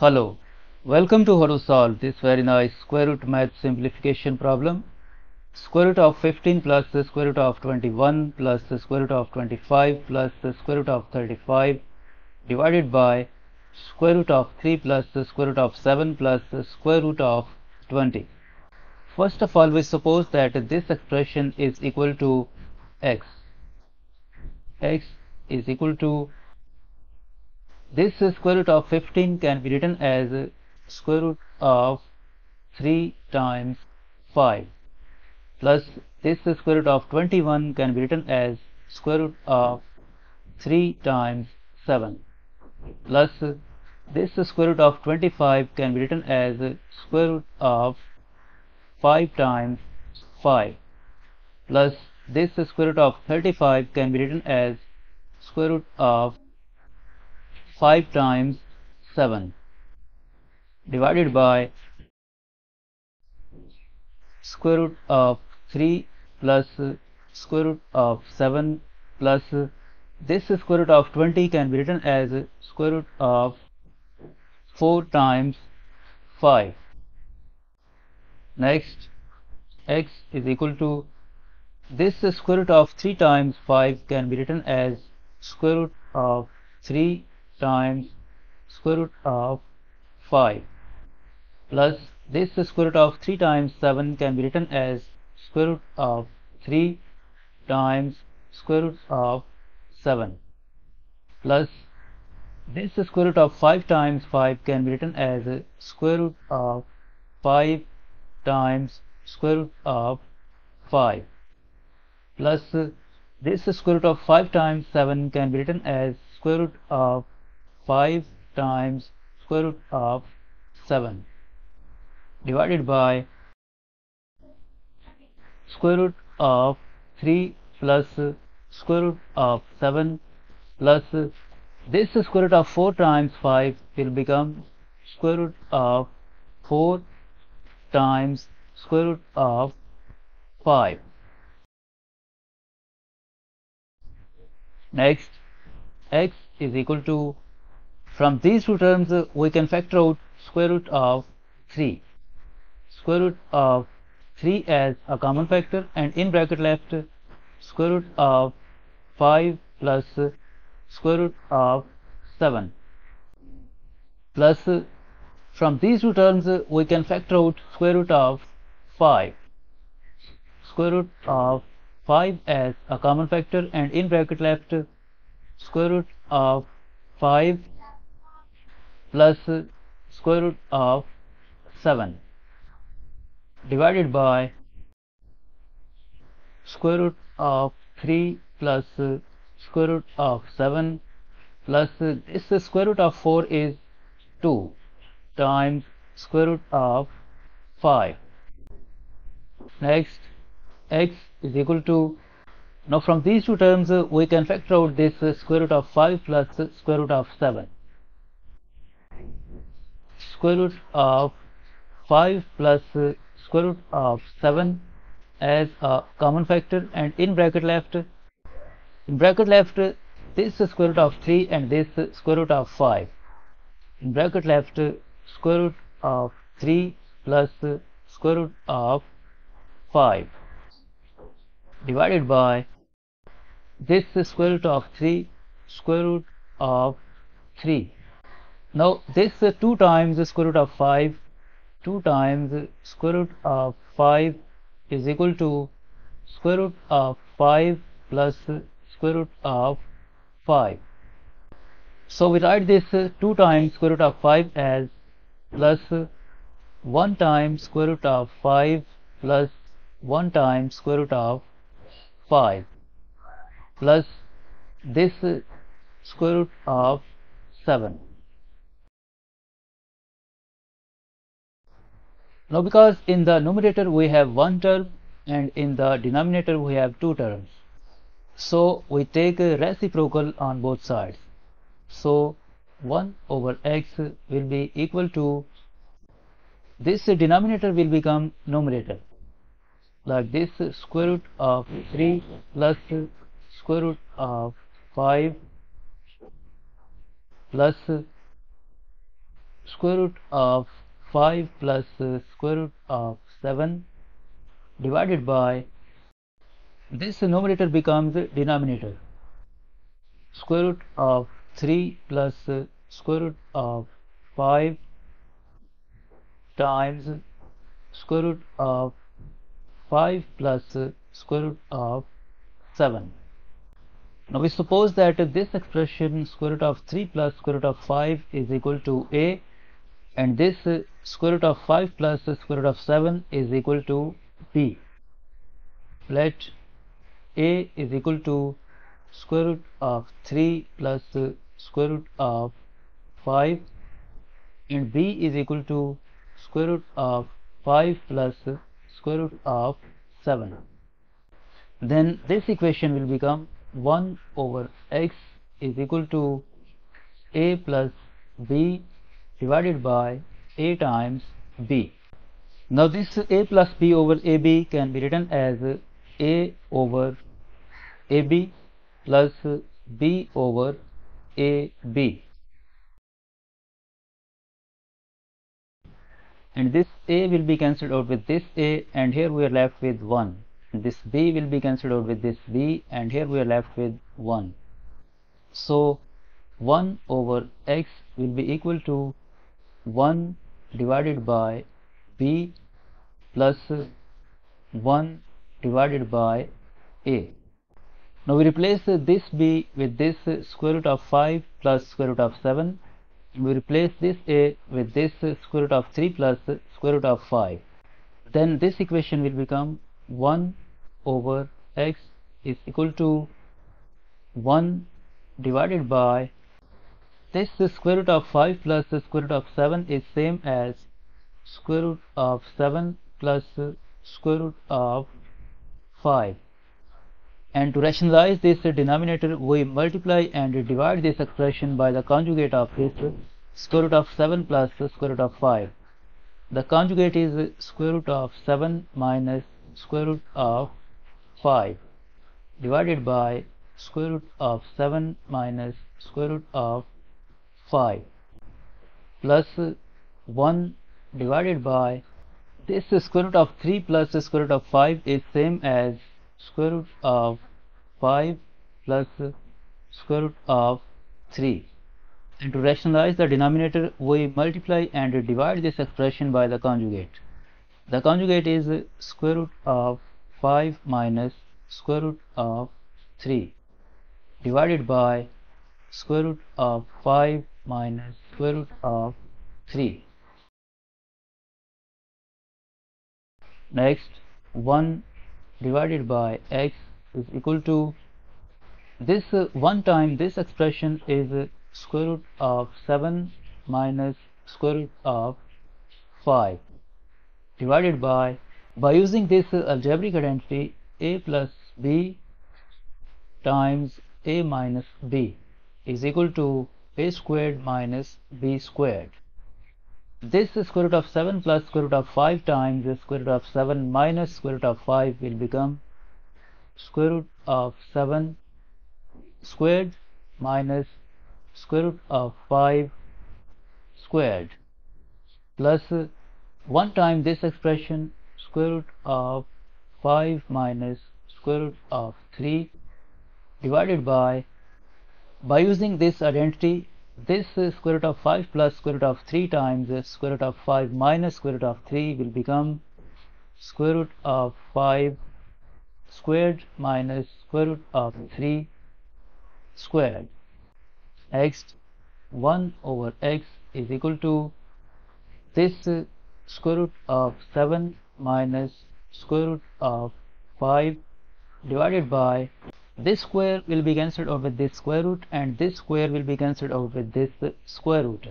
Hello, welcome to how to solve this very nice square root math simplification problem. Square root of 15 plus the square root of 21 plus the square root of 25 plus the square root of 35 divided by square root of 3 plus the square root of 7 plus the square root of 20. First of all, we suppose that this expression is equal to x. x is equal to this square root of 15 can be written as square root of 3 times 5 plus this square root of 21 can be written as square root of 3 times 7 plus this square root of 25 can be written as square root of 5 times 5 plus this square root of 35 can be written as square root of 5 times 7 divided by square root of 3 plus square root of 7 plus this square root of 20 can be written as square root of 4 times 5 next x is equal to this square root of 3 times 5 can be written as square root of 3 times square root of 5 plus this square root of 3 times 7 can be written as square root of 3 times square root of 7 plus this square root of 5 times 5 can be written as square root of 5 times square root of 5 plus this square root of 5 times 7 can be written as square root of 5 times square root of 7 divided by square root of 3 plus square root of 7 plus this square root of 4 times 5 will become square root of 4 times square root of 5 next x is equal to from these two terms we can factor out square root of 3 square root of 3 as a common factor and in bracket left square root of 5 plus square root of 7 plus from these two terms we can factor out square root of 5 square root of 5 as a common factor and in bracket left square root of 5 plus square root of 7 divided by square root of 3 plus square root of 7 plus this square root of 4 is 2 times square root of 5 next x is equal to now from these two terms we can factor out this square root of 5 plus square root of 7 square root of 5 plus uh, square root of 7 as a common factor. And in bracket left in bracket left this square root of 3 and this square root of 5 in bracket left square root of 3 plus square root of 5 divided by this square root of 3 square root of 3 now this uh, 2 times the square root of 5 2 times square root of 5 is equal to square root of 5 plus square root of 5 so we write this uh, 2 times square root of 5 as plus uh, 1 times square root of 5 plus 1 times square root of 5 plus this square root of 7 now because in the numerator we have one term and in the denominator we have two terms. So we take a reciprocal on both sides. So 1 over x will be equal to this denominator will become numerator. Like this square root of 3 plus square root of 5 plus square root of 5 plus uh, square root of 7 divided by this numerator becomes denominator. Square root of 3 plus uh, square root of 5 times square root of 5 plus uh, square root of 7 now we suppose that this expression square root of 3 plus square root of 5 is equal to a and this square root of 5 plus square root of 7 is equal to b. Let a is equal to square root of 3 plus square root of 5 and b is equal to square root of 5 plus square root of 7 then this equation will become 1 over x is equal to a plus b divided by a times b. Now this a plus b over ab can be written as a over ab plus b over ab and this a will be cancelled out with this a and here we are left with 1 this b will be cancelled out with this b and here we are left with 1 so 1 over x will be equal to 1 divided by b plus 1 divided by a. Now we replace this b with this square root of 5 plus square root of 7 we replace this a with this square root of 3 plus square root of 5 then this equation will become 1 over x is equal to 1 divided by this square root of 5 plus the square root of 7 is same as square root of 7 plus square root of 5 and to rationalize this denominator we multiply and divide this expression by the conjugate of this square root of 7 plus square root of 5 the conjugate is square root of 7 minus square root of 5 divided by square root of 7 minus square root of 5 plus 1 divided by this square root of 3 plus square root of 5 is same as square root of 5 plus square root of 3 and to rationalize the denominator we multiply and divide this expression by the conjugate. The conjugate is square root of 5 minus square root of 3 divided by square root of 5 minus square root of 3 next 1 divided by x is equal to this uh, one time this expression is uh, square root of 7 minus square root of 5 divided by by using this algebraic identity a plus b times a minus b is equal to a squared minus b squared. This square root of 7 plus square root of 5 times the square root of 7 minus square root of 5 will become square root of 7 squared minus square root of 5 squared plus one time this expression square root of 5 minus square root of 3 divided by by using this identity this square root of 5 plus square root of 3 times square root of 5 minus square root of 3 will become square root of 5 squared minus square root of 3 squared. X 1 over x is equal to this square root of 7 minus square root of 5 divided by this square will be cancelled out with this square root and this square will be cancelled out with this square root.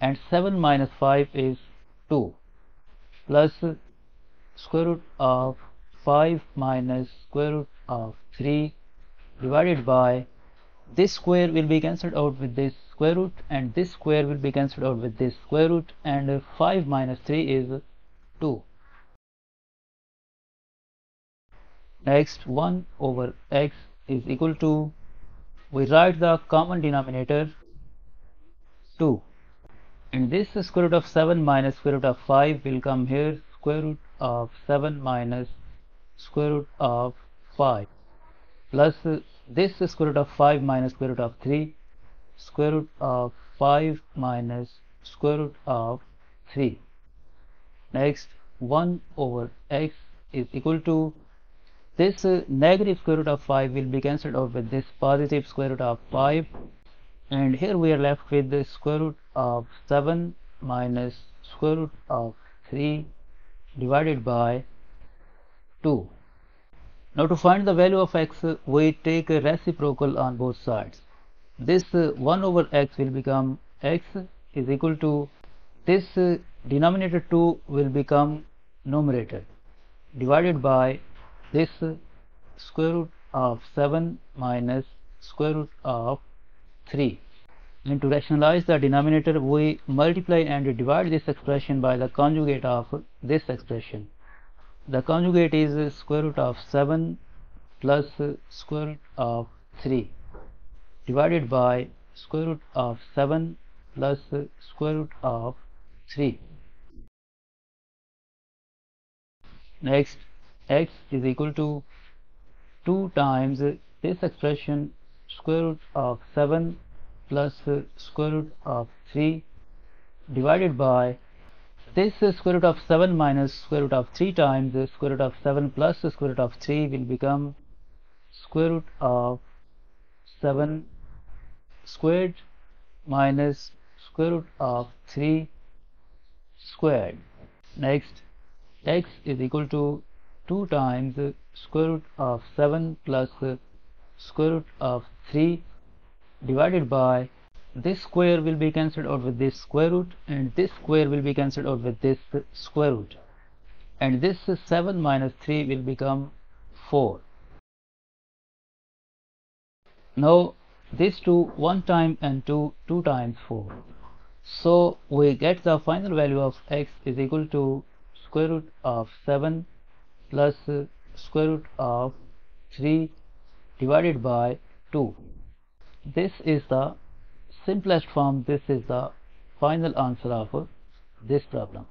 And 7 minus 5 is 2 plus square root of 5 minus square root of 3 divided by this square will be cancelled out with this square root and this square will be cancelled out with this square root. And 5 minus 3 is 2 next 1 over x is equal to we write the common denominator 2 and this square root of 7 minus square root of 5 will come here square root of 7 minus square root of 5 plus uh, this square root of 5 minus square root of 3 square root of 5 minus square root of 3 next 1 over x is equal to this uh, negative square root of 5 will be cancelled out with this positive square root of 5 and here we are left with the square root of 7 minus square root of 3 divided by 2 now to find the value of x we take a reciprocal on both sides. This uh, 1 over x will become x is equal to this uh, denominator 2 will become numerator divided by this square root of 7 minus square root of 3 and to rationalize the denominator. We multiply and divide this expression by the conjugate of this expression. The conjugate is square root of 7 plus square root of 3 divided by square root of 7 plus square root of 3 next x is equal to 2 times this expression square root of 7 plus square root of 3 divided by this square root of 7 minus square root of 3 times the square root of 7 plus square root of 3 will become square root of 7 squared minus square root of 3 squared. Next x is equal to 2 times square root of 7 plus square root of 3 divided by this square will be cancelled out with this square root and this square will be cancelled out with this square root. And this 7 minus 3 will become 4 now these two one time and two two times 4 so we get the final value of x is equal to square root of 7 plus square root of 3 divided by 2 this is the simplest form. This is the final answer of this problem